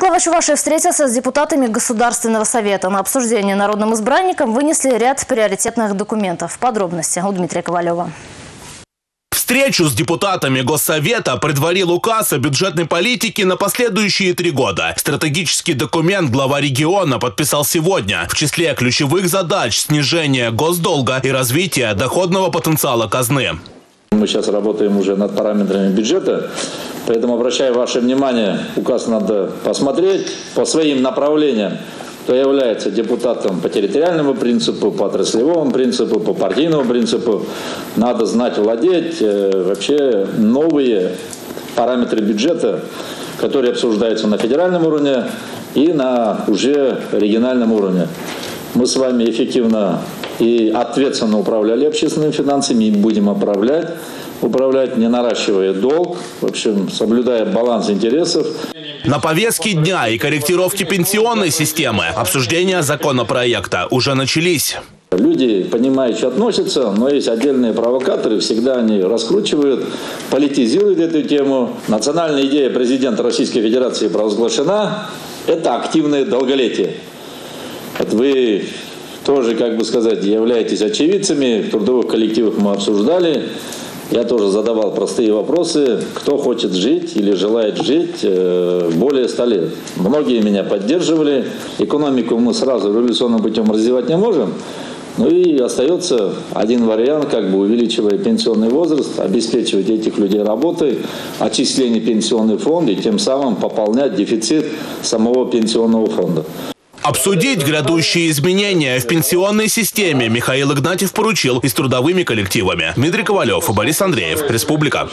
Глава Чувашии встретился с депутатами Государственного совета. На обсуждение народным избранникам вынесли ряд приоритетных документов. Подробности у Дмитрия Ковалева. Встречу с депутатами Госсовета предварил указ о бюджетной политике на последующие три года. Стратегический документ глава региона подписал сегодня. В числе ключевых задач снижение госдолга и развитие доходного потенциала казны. Мы сейчас работаем уже над параметрами бюджета, поэтому обращаю ваше внимание, указ надо посмотреть по своим направлениям, кто является депутатом по территориальному принципу, по отраслевому принципу, по партийному принципу. Надо знать, владеть э, вообще новые параметры бюджета, которые обсуждаются на федеральном уровне и на уже региональном уровне. Мы с вами эффективно и ответственно управляли общественными финансами и будем управлять, управлять не наращивая долг, в общем, соблюдая баланс интересов. На повестке дня и корректировки пенсионной системы обсуждения законопроекта уже начались. Люди, понимающие, относятся, но есть отдельные провокаторы, всегда они раскручивают, политизируют эту тему. Национальная идея президента Российской Федерации провозглашена – это активное долголетие. Вот вы тоже, как бы сказать, являетесь очевидцами. В трудовых коллективах мы обсуждали. Я тоже задавал простые вопросы. Кто хочет жить или желает жить э, более 100 лет? Многие меня поддерживали. Экономику мы сразу революционным путем развивать не можем. Ну и остается один вариант, как бы увеличивая пенсионный возраст, обеспечивать этих людей работой, отчисление пенсионный фонд и тем самым пополнять дефицит самого пенсионного фонда. Обсудить грядущие изменения в пенсионной системе Михаил Игнатьев поручил и с трудовыми коллективами. Дмитрий Ковалев Борис Андреев. Республика.